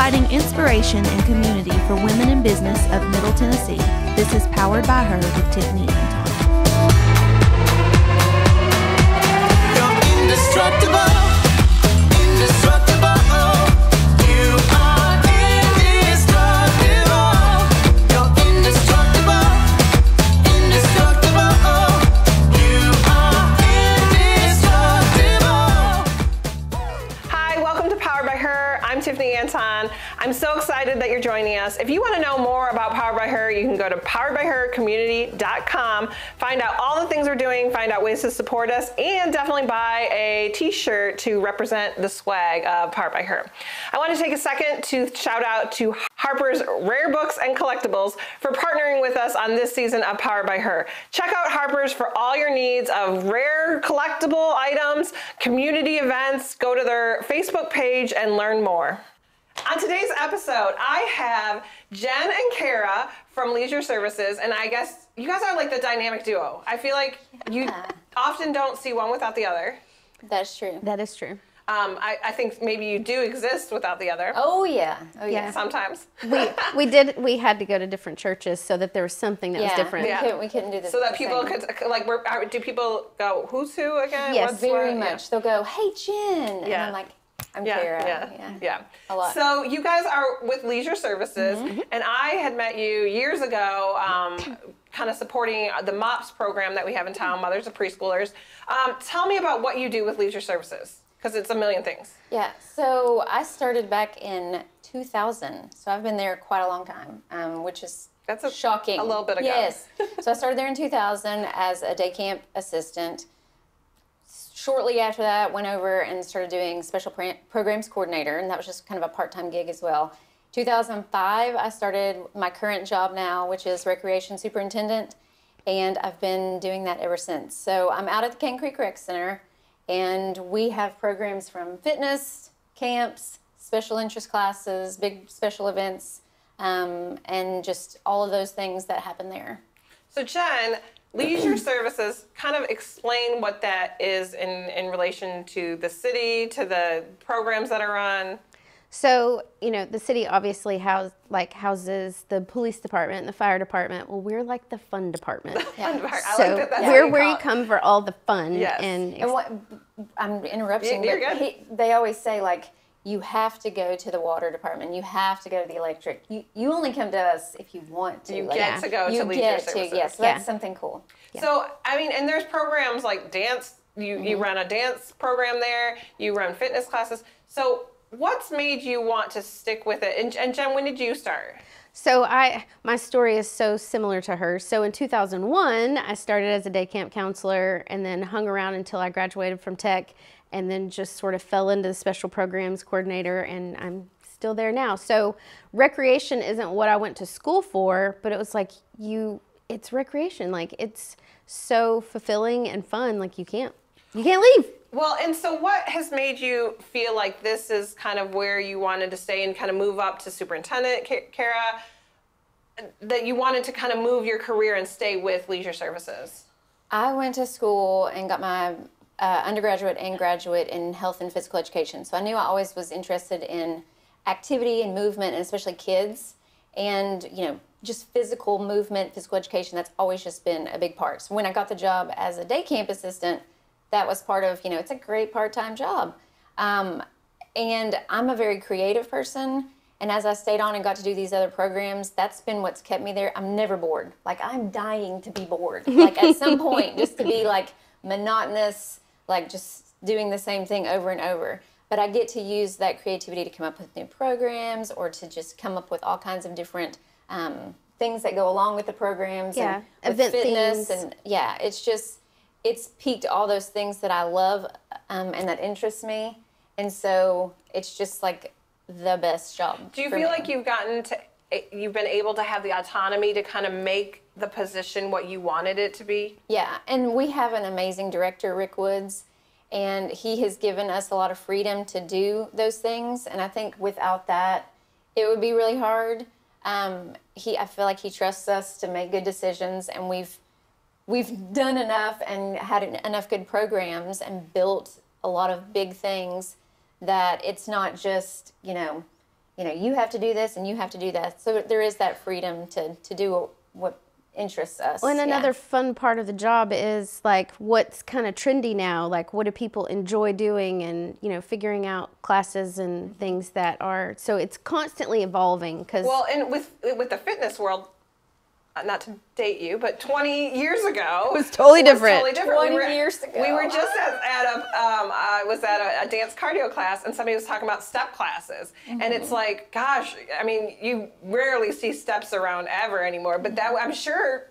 providing inspiration and community for women in business of Middle Tennessee. This is Powered by Her with Tiffany Anton. Excited that you're joining us. If you want to know more about Powered by Her, you can go to poweredbyhercommunity.com, find out all the things we're doing, find out ways to support us, and definitely buy a t-shirt to represent the swag of Powered by Her. I want to take a second to shout out to Harper's Rare Books and Collectibles for partnering with us on this season of Powered by Her. Check out Harper's for all your needs of rare collectible items, community events. Go to their Facebook page and learn more. On today's episode, I have Jen and Cara from Leisure Services, and I guess you guys are like the dynamic duo. I feel like you Yeah. often don't see one without the other. That's true. That is true. Um, I, I think maybe you do exist without the other. Oh yeah. Oh yeah. Yeah. Sometimes. We we did we had to go to different churches so that there was something that Yeah. was different. Yeah. We, couldn't, we couldn't do this. so that people could like, we're, are- do people go, who's who again? Yes, What's very what? Yeah. much. They'll go, "Hey Jen," and Yeah. I'm like, "I'm Yeah, Cara." yeah, yeah, A lot. So you guys are with Leisure Services, Mm-hmm. and I had met you years ago, um, kind of supporting the MOPS program that we have in town, Mothers of Preschoolers. Um, tell me about what you do with Leisure Services, because it's a million things. Yeah. So I started back in 2000. So I've been there quite a long time, um, which is That's a- shocking. a little bit ago. Yes. so I started there in 2000 as a day camp assistant. Shortly after that, went over and started doing special pro- programs coordinator, and that was just kind of a part-time gig as well. 2005, I started my current job now, which is recreation superintendent, and I've been doing that ever since. So I'm out at the Cane Creek Rec Center, and we have programs from fitness, camps, special interest classes, big special events, um, and just all of those things that happen there. So Jen, Leisure Services, kind of explain what that is in, in relation to the city, to the programs that are on. So, you know, the city obviously house like houses the police department and the fire department. Well, we're like the fun department. I so like that. That's how we're where you come for all the fun Yes. and And what I'm interrupting, You're but good. he, they always say like you have to go to the water department, you have to go to the electric. You you only come to us if you want to. You like, get to go to you Leisure get Services. to yes, Yeah. that's something cool. So I mean, and there's programs like dance. You you Mm-hmm. run a dance program there. You run fitness classes. So what's made you want to stick with it? And, and Jen, when did you start? So I my story is so similar to hers. So in 2001, I started as a day camp counselor and then hung around until I graduated from tech and then just sort of fell into the special programs coordinator and I'm still there now. So recreation isn't what I went to school for, but it was like you it's recreation. Like it's so fulfilling and fun like you can't you can't leave. Well, and so what has made you feel like this is kind of where you wanted to stay and kind of move up to superintendent, Cara? That you wanted to kind of move your career and stay with Leisure Services. I went to school and got my uh, undergraduate and graduate in health and physical education. So I knew I always was interested in activity and movement, and especially kids, and you know, just physical movement, physical education. That's always just been a big part. So when I got the job as a day camp assistant, that was part of you know, it's a great part-time job. Um, and I'm a very creative person. And as I stayed on and got to do these other programs, that's been what's kept me there. I'm never bored. Like I'm dying to be bored. Like at some point, just to be like monotonous, like just doing the same thing over and over. But I get to use that creativity to come up with new programs or to just come up with all kinds of different um, things that go along with the programs. Yeah, and with event fitness themes. and yeah, it's just it's piqued all those things that I love um, and that interest me, and so it's just like the best job. Do you feel me. like you've gotten to, eh, you've been able to have the autonomy to kind of make the position what you wanted it to be? Yeah, and we have an amazing director, Rick Woods, and he has given us a lot of freedom to do those things. And I think without that, it would be really hard. Um, he, I feel like he trusts us to make good decisions, and we've we've done enough and had enough good programs and built a lot of big things that it's not just you know you know, you have to do this and you have to do that. So there is that freedom to to do what interests us. Well, and Yeah. another fun part of the job is like what's kind of trendy now. Like, what do people enjoy doing, and you know, figuring out classes and things that are. So it's constantly evolving because Well, and with with the fitness world, not to date you, but 20 years ago, it was totally different. Totally different. 20 we were, years ago. We were just at, at a, um, I was at a, a dance cardio class, and somebody was talking about step classes, and Mm-hmm. it's like, gosh, I mean, you rarely see steps around ever anymore. But that, I'm sure.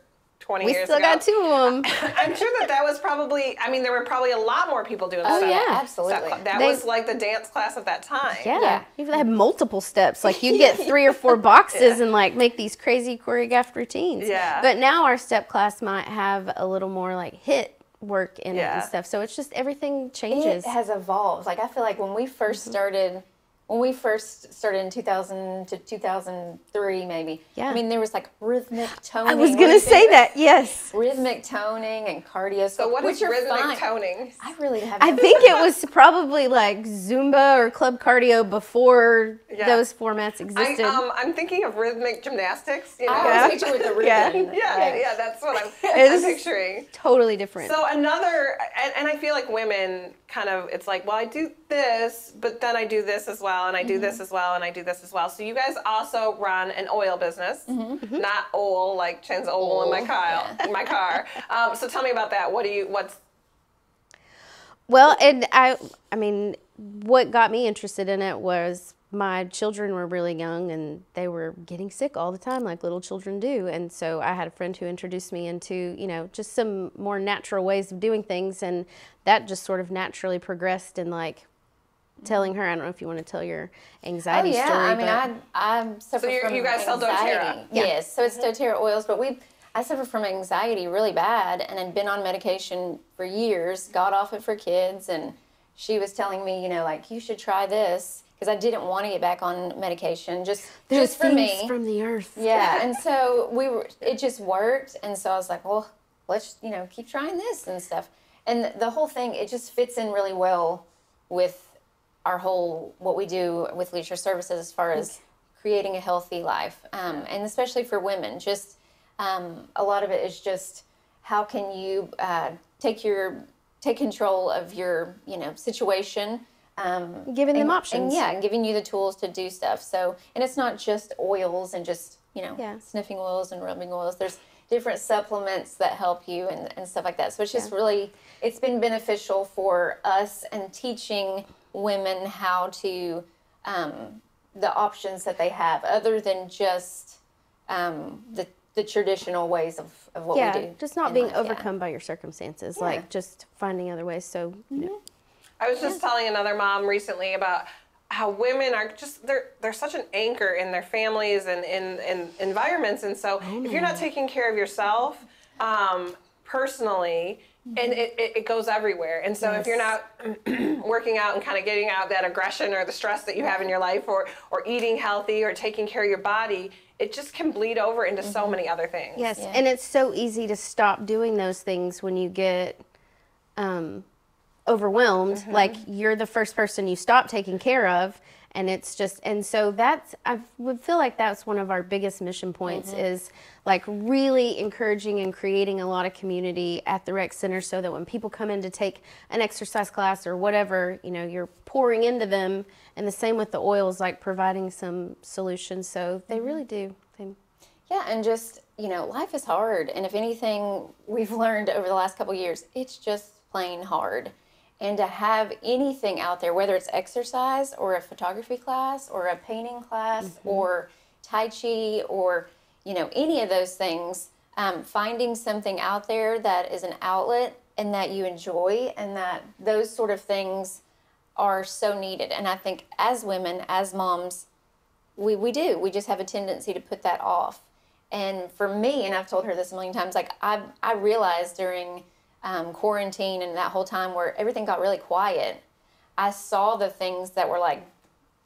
20 we years still ago. got two of them. I'm sure that that was probably. I mean, there were probably a lot more people doing. Oh, yeah, absolutely. cla- that They- was like the dance class of that time. Yeah. Yeah. Even had multiple steps. Like you get three or four boxes and like make these crazy choreographed routines. Yeah. But now our step class might have a little more like HIIT work in it and stuff. So it's just everything changes. It has evolved. Like I feel like when we 1st Mm-hmm. started, when we first started in 2000 to 2003, maybe. Yeah. I mean, there was like rhythmic toning. I was gonna say that. Yes. Rhythmic toning and cardio. So what which is are rhythmic fine. toning? I really have. I think it was probably like Zumba or club cardio before Yeah. those formats I, existed. um, I'm thinking of rhythmic gymnastics. You know? I always picture with the Yeah. Yeah, yeah, that's what I'm, It's- I'm picturing. totally different. So another, and, and I feel like women kind of, it's like, well, I do this, but then I do this as well, and I do Mm-hmm. this as well, and I do this as well. So you guys also run an oil business, Mm-hmm. not oil like Chen's oil in my car. In my car. Um, so tell me about that. What do you? What's Well, and I, I mean, what got me interested in it was my children were really young and they were getting sick all the time, like little children do. And so I had a friend who introduced me into, you know, just some more natural ways of doing things, and that just sort of naturally progressed. And like telling her, I don't know if you want to tell your anxiety Oh anxiety yeah, story. I mean, but- I I suffer you- from anything. So you guys sell doTERRA? Yeah. Yes, so it's doTERRA oils, but we I suffer from anxiety really bad, and had been on medication for years. Got off it for kids, and she was telling me, you know, like you should try this because I didn't want to get back on medication. Just There's just for me. from the earth. Yeah, and so we were. It just worked, and so I was like, well, let's you know keep trying this and stuff. And the whole thing, it just fits in really well with our whole what we do with leisure services as far as creating a healthy life, um, and especially for women. Just um, a lot of it is just how can you uh, take your take control of your you know situation. Um, Giving them and- options. And yeah, and giving you the tools to do stuff. So, and it's not just oils and just, you know, Yeah. sniffing oils and rubbing oils. There's different supplements that help you and, and stuff like that. So it's just really, it's been beneficial for us and teaching women how to, um, the options that they have other than just um, the, the traditional ways of, of what yeah, we do. just not being life, yeah. overcome by your circumstances, Yeah. like just finding other ways. So, you know, I was just telling another mom recently about how women are just they're they're such an anchor in their families and in, in environments. And so if you're not taking care of yourself um, personally and it, it, it goes everywhere. And so if you're not working out and kind of getting out that aggression or the stress that you have in your life or or eating healthy or taking care of your body it just can bleed over into so many other things. Yes, Yeah. and it's so easy to stop doing those things when you get um, overwhelmed. Mm-hmm. Like you're the first person you stop taking care of, and it's just and so that's I would feel like that's one of our biggest mission points Mm-hmm. is like really encouraging and creating a lot of community at the rec center so that when people come in to take an exercise class or whatever, you know, you're pouring into them, and the same with the oils, like providing some solutions. So Mm-hmm. they really do. They, Yeah, and just, you know, life is hard. And if anything we've learned over the last couple years, it's just plain hard. And to have anything out there, whether it's exercise or a photography class or a painting class or Tai Chi or, you know, any of those things, um, finding something out there that is an outlet and that you enjoy and that those sort of things are so needed. And I think as women, as moms, we, we do. We just have a tendency to put that off. And for me, and I've told her this a million times, like I, I realized during um, quarantine and that whole time where everything got really quiet, I saw the things that were like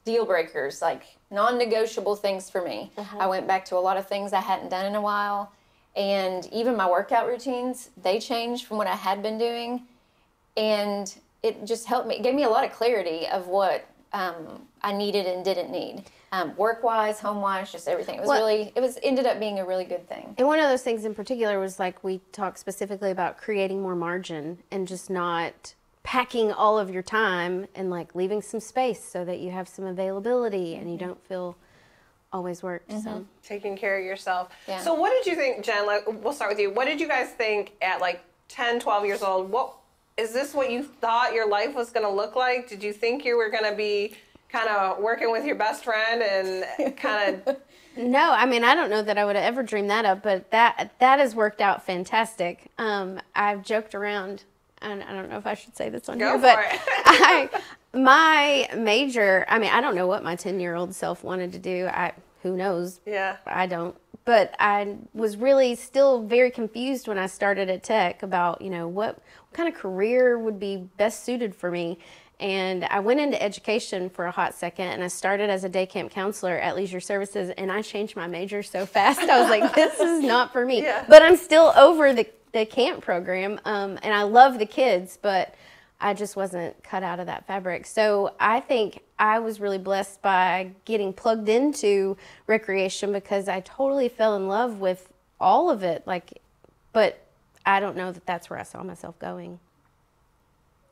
deal breakers, like non negotiable things for me. I went back to a lot of things I hadn't done in a while. And even my workout routines, they changed from what I had been doing. And it just helped me, it gave me a lot of clarity of what um, I needed and didn't need. Um, work wise, home wise, just everything. It was Well- really, it was ended up being a really good thing. And one of those things in particular was like we talked specifically about creating more margin and just not packing all of your time and like leaving some space so that you have some availability and you don't feel always worked. So taking care of yourself. Yeah. So what did you think, Jen? Like, we'll start with you. What did you guys think at like 10, 12 years old? What is this what you thought your life was going to look like? Did you think you were going to be kind of working with your best friend and kind of No, I mean I don't know that I would have ever dreamed that up, but that that has worked out fantastic. Um, I've joked around, and I don't know if I should say this on Go here, for but it. I my major. I mean, I don't know what my ten year old self wanted to do. I who knows. Yeah. I don't. But I was really still very confused when I started at Tech about, you know, what, what kind of career would be best suited for me. And I went into education for a hot second and I started as a day camp counselor at Leisure Services and I changed my major so fast. I was like, this is not for me. Yeah. But I'm still over the, the camp program um, and I love the kids, but I just wasn't cut out of that fabric. So I think I was really blessed by getting plugged into recreation because I totally fell in love with all of it. Like, but I don't know that that's where I saw myself going.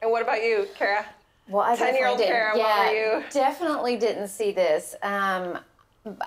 And what about you, Cara? Well, I 10-year-old definitely didn't- Cara, what yeah, were you? Definitely didn't see this. Um,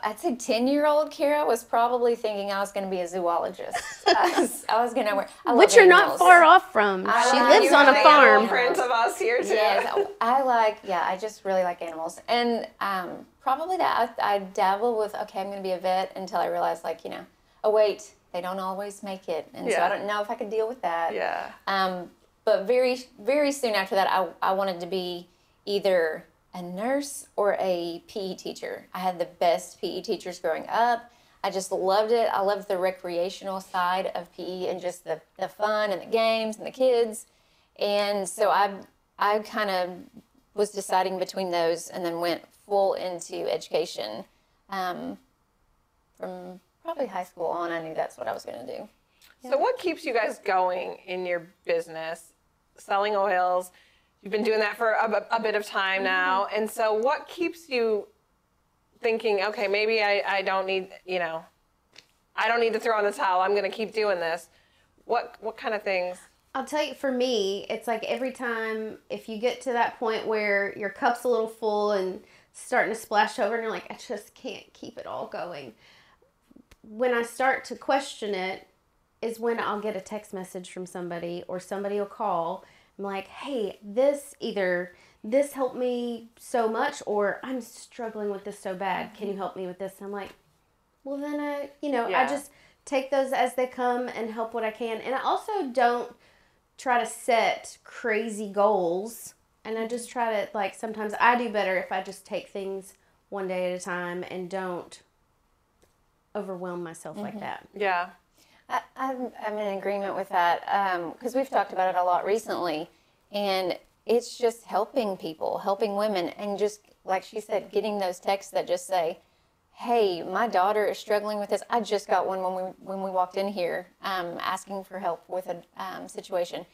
I'd say ten-year-old Cara was probably thinking I was going to be a zoologist. I was, I was going to work. I love Which you're not far off from. I she like lives You on a farm. Print of us here too. Yes, I like. Yeah, I just really like animals, and um, probably that I, I dabble with. Okay, I'm going to be a vet until I realize, like, you know, oh wait, they don't always make it, and so I don't know if I can deal with that. Yeah. Um, but very, very soon after that, I, I wanted to be either a nurse or a PE teacher. I had the best PE teachers growing up. I just loved it. I loved the recreational side of PE and just the, the fun and the games and the kids. And so I, I kind of was deciding between those and then went full into education. Um, from probably high school on, I knew that's what I was going to do. So what keeps you guys going in your business, selling oils? You've been doing that for a, a bit of time mm-hmm. now, and so what keeps you thinking, okay, maybe I, I don't need, you know, I don't need to throw in the towel. I'm going to keep doing this. What what kind of things? I'll tell you, for me, it's like every time if you get to that point where your cup's a little full and starting to splash over, and you're like, I just can't keep it all going. When I start to question it, is when I'll get a text message from somebody or somebody will call. I'm like, hey, this either this helped me so much or I'm struggling with this so bad. Can you help me with this? I'm like, well then I, you know, I just take those as they come and help what I can. And I also don't try to set crazy goals. And I just try to like sometimes I do better if I just take things one day at a time and don't overwhelm myself like mm-hmm. that. Yeah. I, I'm, I'm in agreement with that because we've talked about it a lot recently, and it's just helping people, helping women, and just like she said, getting those texts that just say, "Hey, my daughter is struggling with this." I just got one when we when we walked in here, um, asking for help with a um, situation,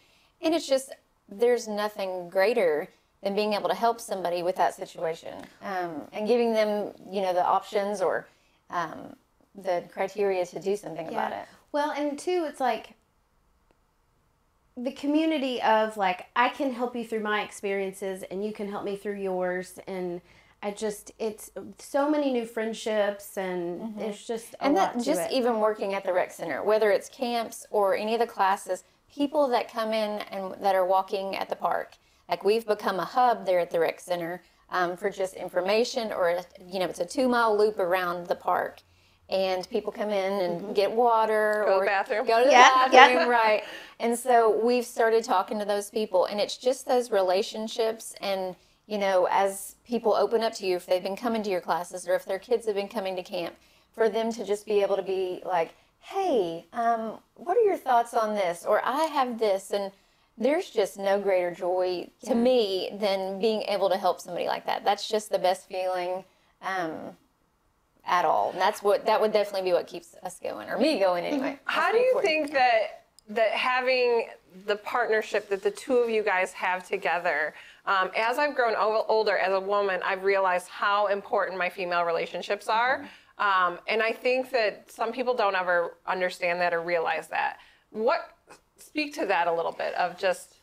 and it's just there's nothing greater than being able to help somebody with that situation um, and giving them, you know, the options or um, the criteria to do something about it. Well, and two, it's like the community of like I can help you through my experiences and you can help me through yours and I just it's so many new friendships and it's just a and that just it. even working at the rec center whether it's camps or any of the classes people that come in and that are walking at the park. Like we've become a hub there at the rec center um, for just information or you know it's a two mile loop around the park and people come in and get water Go to or the bathroom. go to the Yeah, yeah. bathroom right. And so we've started talking to those people and it's just those relationships and you know as people open up to you if they've been coming to your classes or if their kids have been coming to camp for them to just be able to be like hey um, what are your thoughts on this? or i have this. And there's just no greater joy to me than being able to help somebody like that. That's just the best feeling um, at all and that's what that would definitely be what keeps us going or me going anyway How do you important. think that that having the partnership that the two of you guys have together. Um, as I've grown older as a woman, I've realized how important my female relationships are. Um, and I think that some people don't ever understand that or realize that. What, speak to that a little bit of just,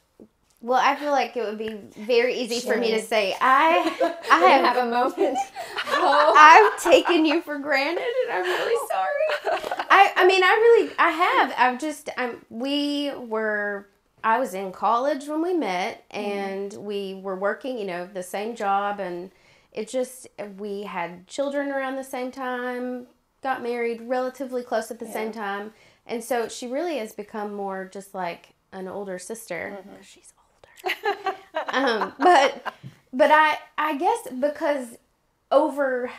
Well, I feel like it would be very easy for me to say I I have have a moment. Oh, I've taken you for granted, and I'm really sorry. I, I mean, I really, I have. I've just, I'm. We were, I was in college when we met, mm-hmm. and we were working, you know, the same job, and it just, we had children around the same time, got married relatively close at the same time, and so she really has become more just like an older sister. Mm-hmm. She's older, um, but, but I, I guess because over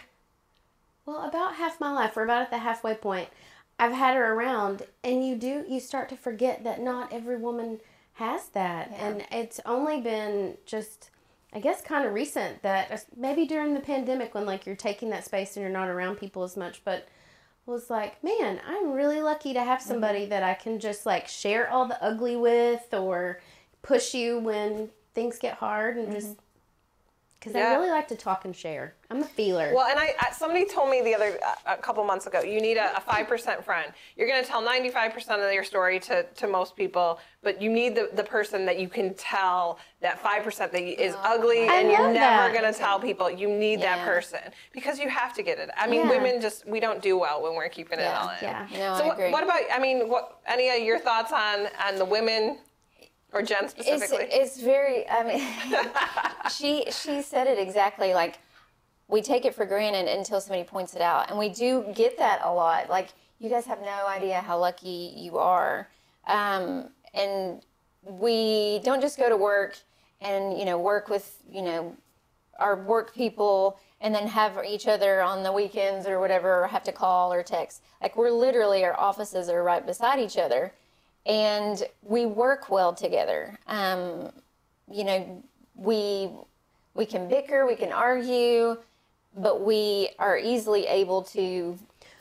well about half my life we're about at the halfway point i've had her around and you do you start to forget that not every woman has that. And it's only been just i guess kind of recent that uh, maybe during the pandemic when like you're taking that space and you're not around people as much but was like man i'm really lucky to have somebody that i can just like share all the ugly with or push you when things get hard and just mm-hmm. because Yeah. i really like to talk and share i'm a feeler well, and I, I somebody told me the other, a couple months ago, you need a, a 5% friend. You're going to tell 95% of your story to, to most people, but you need the, the person that you can tell that 5% that is oh, ugly I and you're never going to tell people. You need that person because you have to get it. I mean, Yeah. women just, we don't do well when we're keeping it Yeah. all in. Yeah. No, So I what, agree. what about, I mean, what, any of your thoughts on, on the women or Jen it's, specifically? it's very i mean she she said it exactly like we take it for granted until somebody points it out. And we do get that a lot. Like you guys have no idea how lucky you are. Um, and we don't just go to work and you know work with you know our work people and then have each other on the weekends or whatever or have to call or text. Like we're literally our offices are right beside each other and we work well together um, you know we we can bicker we can argue but we are easily able to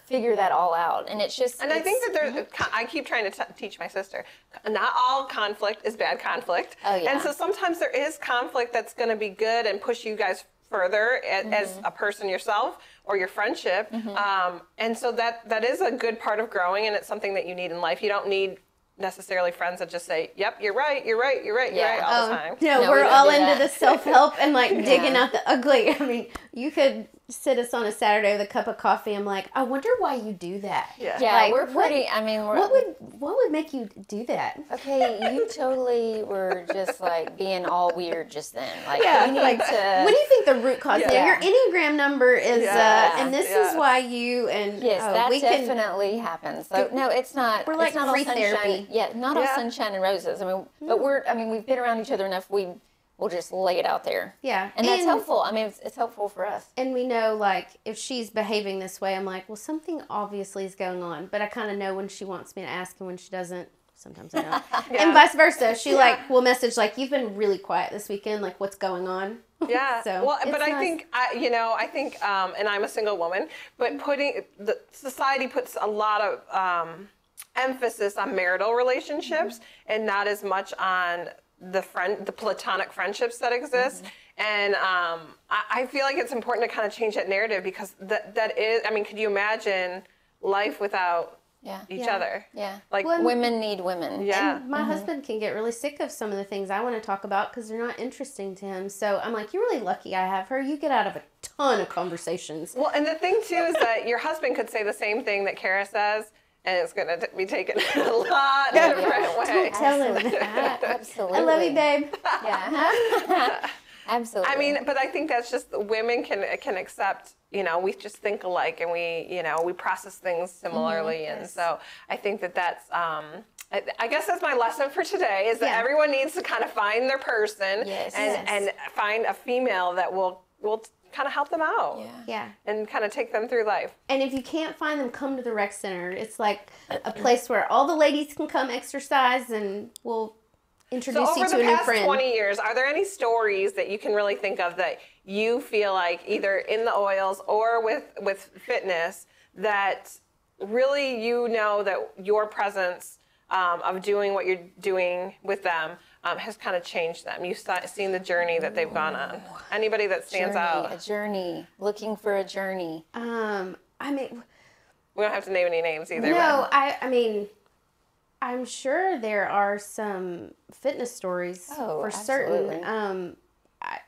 figure that all out and it's just And I think that there's, I keep trying to t- teach my sister, not all conflict is bad conflict. Oh, yeah. And so sometimes there is conflict that's going to be good and push you guys further a- as Mm-hmm. a person yourself or your friendship. Um, and so that that is a good part of growing, and it's something that you need in life. You don't need necessarily friends that just say, "Yep, you're right, you're right, you're right, you're Yeah. right" all Oh, the time. no, No, we we're don't all into that. the self help and like digging Yeah. out the ugly. I mean, you could sit us on a Saturday with a cup of coffee. I'm like, I wonder why you do that. Yeah. yeah Like, we're what- pretty i mean we're What would what would make you do that? okay you totally were just like being all weird just then like Yeah, you need like, to What do you think the root cause? Yeah. Yeah. your Enneagram number is, Yes, uh, and this yes. is why you and Yes, oh, that we can. definitely happens. So no, it's not. We're it's like not all free sunshine. therapy. Yeah, not Yeah. all sunshine and roses. I mean, but we're. I mean, we've been around each other enough. We will just lay it out there. Yeah, and that's and- helpful. I mean, it's, it's helpful for us. and we know like if she's behaving this way, I'm like, well, something obviously is going on. But I kind of know when she wants me to ask and when she doesn't. Sometimes I don't. And vice versa. She like will message like, "You've been really quiet this weekend. Like, what's going on?" Yeah. So, well, it's but I think I, you know, I think, um, and I'm a single woman, but putting the society puts a lot of um, emphasis on marital relationships Mm-hmm. and not as much on the friend, the platonic friendships that exist. Mm-hmm. And um, I, I feel like it's important to kind of change that narrative because that that is. I mean, could you imagine life without Yeah. each Yeah. other? Yeah. Like, Well, Women need women. yeah. And my husband can get really sick of some of the things I want to talk about because they're not interesting to him. So I'm like, you're really lucky I have her. You get out of a ton of conversations. Well, and the thing too is that your husband could say the same thing that Cara says, and it's going to be taken a lot different way. Tell him Absolutely. that. Absolutely. I love you, babe. Yeah. Absolutely. I mean, but I think that's just women can can accept. You know, we just think alike, and we, you know, we process things similarly, Mm-hmm. and so I think that that's. Um, I, I guess that's my lesson for today is that Yeah. everyone needs to kind of find their person Yes. and Yes. and find a female that will will kind of help them out Yeah. Yeah. and kind of take them through life. And if you can't find them, come to the rec center. It's like a place where all the ladies can come exercise and we'll So introduce you to the a new past 20 years, are there any stories that you can really think of that you feel like either in the oils or with with fitness that really you know that your presence um, of doing what you're doing with them um, has kind of changed them. You've sa- seen the journey that they've gone on. Anybody that stands journey, out, a journey, looking for a journey. Um, I mean, we don't have to name any names either. no, but- I, I mean, I'm sure there are some fitness stories Oh, for absolutely. certain. Um, I,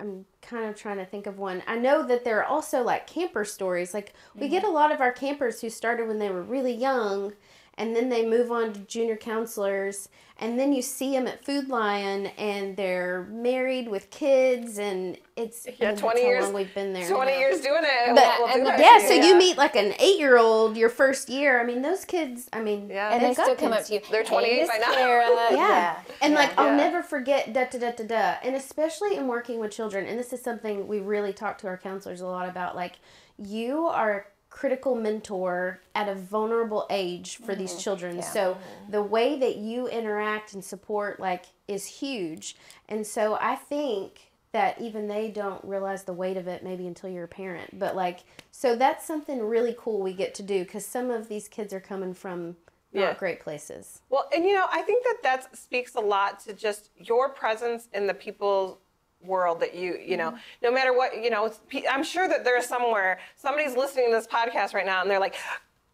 I'm kind of trying to think of one. I know that there are also like camper stories. Like we get a Mm-hmm. lot of our campers who started when they were really young, and then they move on to junior counselors, and then you see them at Food Lion, and they're married with kids, and it's yeah, that's 20 years. long we've been there. 20 years doing it. But- we'll- we'll do and that Yeah, so you meet like an eight year old your first year. I mean, those kids, I mean, Yeah. And they they've got still come up to you. They're 28 hey, by now." Cara. Yeah. yeah. And like, Yeah. I'll never forget da da da da da. And especially in working with children, and this is something we really talk to our counselors a lot about. Like, you are a critical mentor at a vulnerable age for these mm-hmm. children. So mm-hmm. the way that you interact and support, like, is huge. And so I think that even they don't realize the weight of it maybe until you're a parent. But like, so that's something really cool we get to do because some of these kids are coming from not Yeah. great places. Well, and you know, I think that that speaks a lot to just your presence in the people's world that you, you know, mm-hmm. no matter what, you know, I'm sure that there's somewhere somebody's listening to this podcast right now and they're like,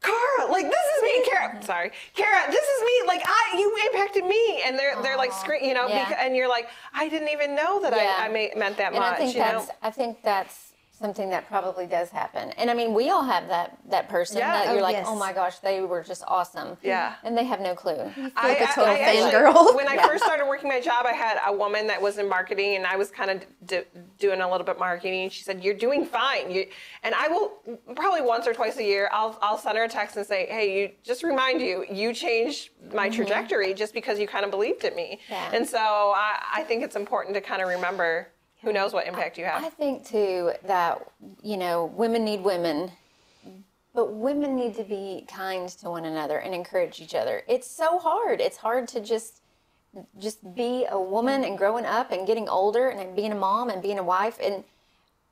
Cara, like this is me, Cara. Mm-hmm. Sorry, Cara, this is me. Like I, you impacted me, and they're they're like scream, you know, Yeah. and you're like, I didn't even know that Yeah. I, I meant that And much. I think you know, I think that's something that probably does happen. And I mean, we all have that that person Yeah. that Oh, you're like, yes. oh my gosh, they were just awesome. Yeah. And they have no clue. like a total actually- fangirl. When I first started working my job, I had a woman that was in marketing, and I was kind of d- doing a little bit marketing. And she said, "You're doing fine." You and I will probably once or twice a year, I'll I'll send her a text and say, "Hey, you just remind you, you changed my mm-hmm. trajectory just because you kind of believed in me." Yeah. And so I, I think it's important to kind of remember. Who knows what impact you have? I think too that you know women need women, but women need to be kind to one another and encourage each other. It's so hard. It's hard to just just be a woman and growing up and getting older and being a mom and being a wife and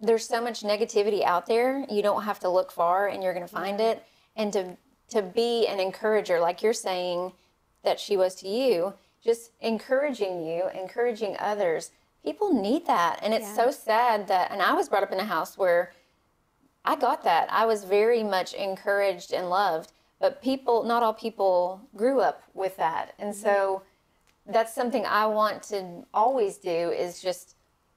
there's so much negativity out there. You don't have to look far and you're going to find mm-hmm. it. And to to be an encourager, like you're saying that she was to you, just encouraging you, encouraging others. People need that, and it's so sad that. And I was brought up in a house where I got that. I was very much encouraged and loved, but people, not all people, grew up with that, and mm-hmm. so that's something I want to always do is just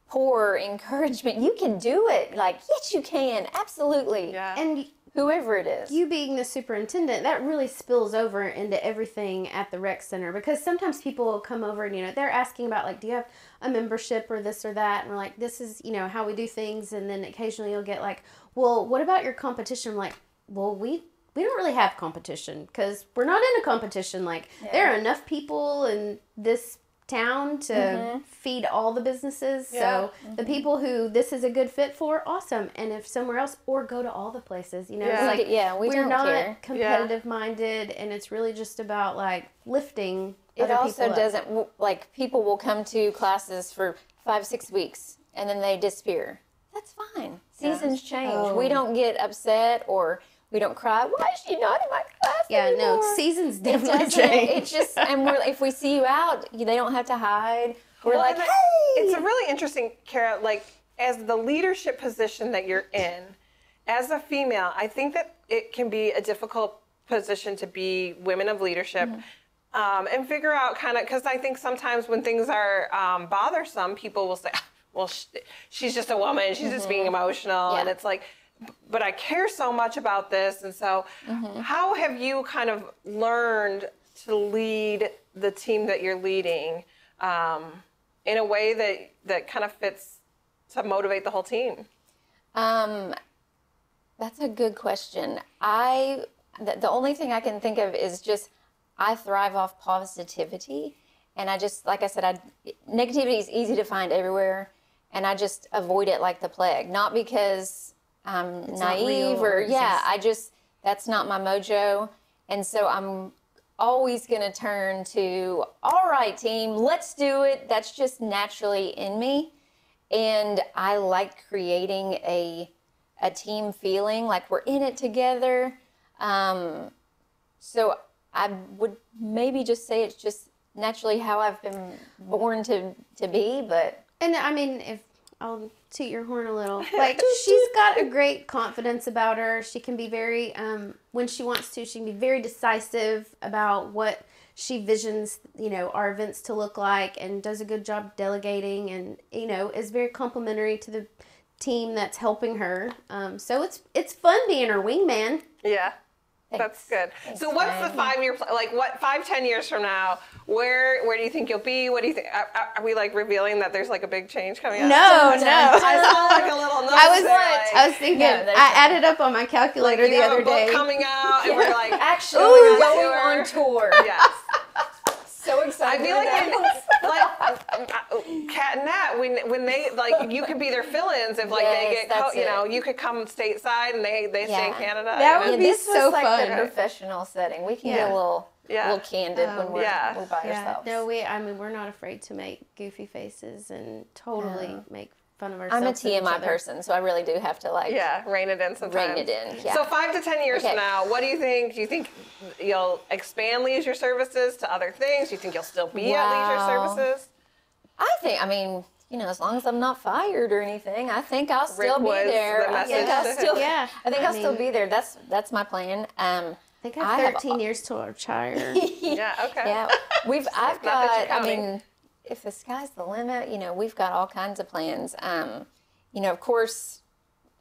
pour encouragement. You can do it. Like, yes, you can. Absolutely. yeah. And Whoever it is. you being the superintendent, that really spills over into everything at the rec center because sometimes people will come over and you know they're asking about like, do you have a membership or this or that, and we're like, this is you know how we do things, and then occasionally you'll get like, well, what about your competition? I'm like, well, we we don't really have competition because we're not in a competition. Like there are enough people in this town to mm-hmm. feed all the businesses. So the mm-hmm. people who this is a good fit for, awesome. And if somewhere else, or go to all the places. You know, Yeah. like Yeah, we are not care. competitive minded, and it's really just about like lifting. it also doesn't like people will come to classes for five six weeks and then they disappear that's fine seasons change Oh. we don't get upset or we don't cry. Why is she not in my class Yeah, no, seasons definitely doesn't change. it just and we're if we see you out they don't have to hide. We're Well, like hey! It's a really interesting, Cara, like as the leadership position that you're in, as a female, I think that it can be a difficult position to be women of leadership. Mm-hmm. Um, and figure out kind of because I think sometimes when things are um, bothersome, people will say, "Ah, "Well, sh- she's just a woman; she's just being emotional," and it's like, "B- "But I care so much about this." And so, how have you kind of learned to lead the team that you're leading um, in a way that that kind of fits to motivate the whole team? Um, that's a good question. I the, the only thing I can think of is just I thrive off positivity, and I just like I said, I negativity is easy to find everywhere, and I just avoid it like the plague. Not because I'm not naive or or yeah, just- I just that's not my mojo, and so I'm always going to turn to all right team let's do it. That's just naturally in me. And I like creating a a team feeling like we're in it together. Um, so I would maybe just say it's just naturally how I've been born to to be, but And I mean, if I'll toot your horn a little, like she's got a great confidence about her. She can be very, um, when she wants to, she can be very decisive about what she visions, you know, our events to look like, and does a good job delegating, and you know, is very complimentary to the team that's helping her. Um, so it's it's fun being her wingman. Yeah. That's good. Thanks, so, what's the five-year pl- like? What five, ten years from now? Where where do you think you'll be? What do you think? Are, are- are we like revealing that there's like a big change coming up? No, I no. saw like a little note. I was there, like, I was thinking No, I added up on my like calculator you the have other a book day. coming out, and we're like actually Ooh, going on tour. yes. So I feel like when, like Cat and Nat, when when they like you could be their fill-ins if like they get co- you know you could come stateside and they they stay in Canada. That would know? yeah, be this so was like fun. the professional setting. We can get a little, Yeah. little candid when Oh, we're, yeah. we're by Yeah, ourselves. no, we. I mean, we're not afraid to make goofy faces and totally make fun of I'm a TMI person, so I really do have to like. Yeah, rein it in sometimes. Rein it in, yeah. So five to ten years Okay. from now, what do you think? Do you think you'll expand leisure services to other things? Do you think you'll still be at leisure services? I think. I mean, you know, as long as I'm not fired or anything, I think I'll still be Woods, there. the I think I'll still. Yeah, I think I I'll still be there. That's that's my plan. Um, I think I I have have 13 years till I retire. Yeah. Okay. yeah, we've. I've Not that you're got. I counting. mean, if the sky's the limit, you know, we've got all kinds of plans. Um, you know, of course.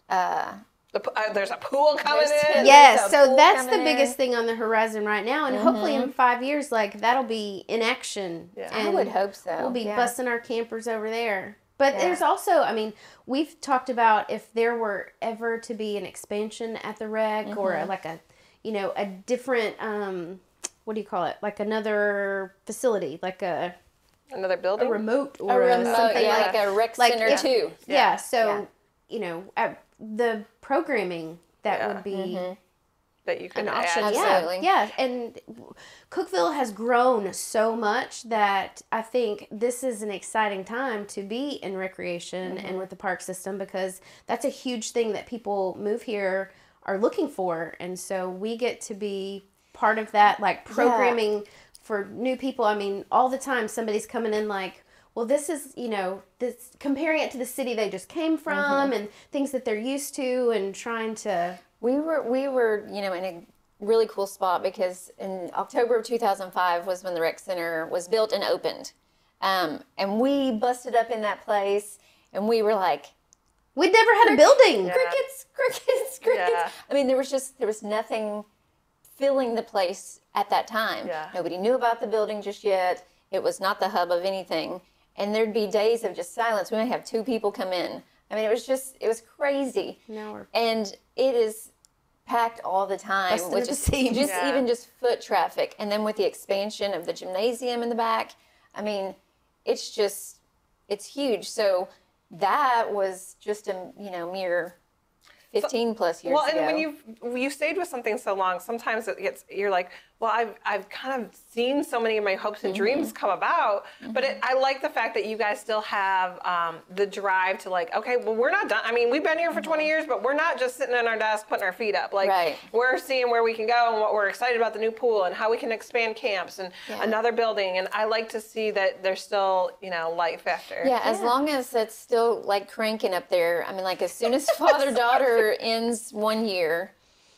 Uh, The, uh, there's a pool coming in. yes, so that's the biggest in. thing on the horizon right now, and hopefully in five years, like that'll be in action. Yeah. I would hope so. We'll be yeah. busting our campers over there. But Yeah. there's also, I mean, we've talked about if there were ever to be an expansion at the rec or Mm-hmm. a, like a, you know, a different, um, what do you call it? Like another facility, like a, Another building, a remote or a remote, something yeah, like, like, a rec like center if- too. yeah. So, Yeah. you know, at the programming that Yeah. would be Mm-hmm. that you can an add. option. to- Yeah, Absolutely. yeah. And Cookeville has grown so much that I think this is an exciting time to be in recreation Mm-hmm. and with the park system because that's a huge thing that people move here are looking for, and so we get to be part of that, like programming for new people. I mean, all the time somebody's coming in like. Well, this is, you know, this comparing it to the city they just came from Mm-hmm. and things that they're used to and trying to We were we were you know in a really cool spot because in October of 2005 was when the rec center was built and opened, um, and we busted up in that place and we were like We'd never had a building. crickets, crickets, crickets. Yeah. I mean there was just there was nothing filling the place at that time. Yeah. Nobody knew about the building just yet. It was not the hub of anything, and there'd be days of just silence. We might have two people come in. I mean, it was just it was crazy. We're and it is packed all the time, Busting which is just Yeah. even just foot traffic, and then with the expansion of the gymnasium in the back, I mean, it's just it's huge. So that was just a you know mere fifteen plus years Well, and ago. when you you stayed with something so long, sometimes it gets you're like, well, I've I've kind of seen so many of my hopes and dreams mm-hmm. come about, mm-hmm. but it, I like the fact that you guys still have um, the drive to like, okay, well, we're not done. I mean, we've been here for 20 mm-hmm. years, but we're not just sitting on our desk putting our feet up. Like, Right. we're seeing where we can go and what we're excited about the new pool and how we can expand camps and Yeah. another building. And I like to see that there's still you know life after. Yeah, as long as it's still like cranking up there. I mean, like as soon as father daughter ends one year,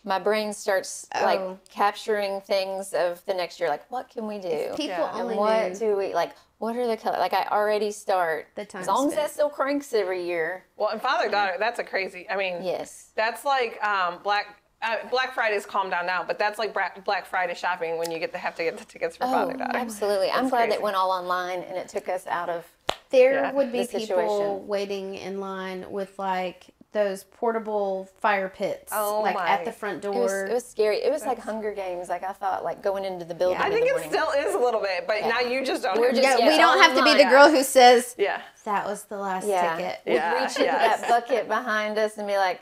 my brain starts Oh. like capturing things of the next year. Like, what can we do? people Yeah. only and what knew. do we like? What are the colors? Like, I already start. The time as long as that still cranks every year. Well, and father daughter, that's a crazy. I mean, Yes. That's like um, Black uh, Black Friday's calmed down now, but that's like Bra- Black Friday shopping when you get to have to get the tickets for father daughter. Oh, absolutely. I'm glad crazy. that went all online and it took us out of. There Yeah, would be the people waiting in line with like those portable fire pits, Oh like my. at the front It was, door. it was scary. It was like Hunger Games. Like I thought, like going into the building. I in think the it morning. still is a little bit, but now you just don't. We're just- yeah, yeah, we don't have to be the girl who says yeah. that was the last Yeah. ticket. We'd Yeah, reach into yes. that bucket behind us and be like,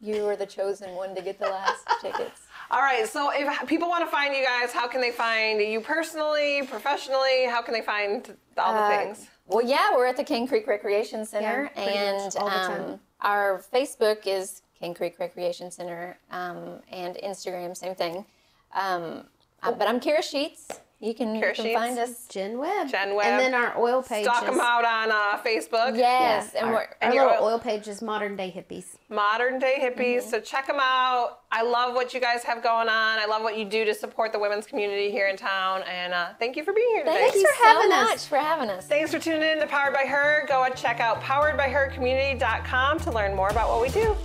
"You were the chosen one to get the last tickets." All right. So if people want to find you guys, how can they find you personally, professionally? How can they find all the Uh, things? Well, yeah, we're at the Cane Creek Recreation Center, Yeah, pretty much and all the time. our Facebook is Cane Creek Recreation Center, um, and Instagram, same thing. Um, Uh, but I'm Cara Sheets. You can, you can find us. Jen Webb. Jen Webb. And then our oil page. Stalk is- them out on uh, Facebook. Yes, and our, we're our and your little oil- oil page is Modern Day Hippies. Modern day hippies. Mm-hmm. So check them out. I love what you guys have going on. I love what you do to support the women's community here in town. And uh, thank you for being here today. Thank you for so having us. much for having us. Thanks for tuning in to Powered by Her. Go and check out poweredbyhercommunity.com to learn more about what we do.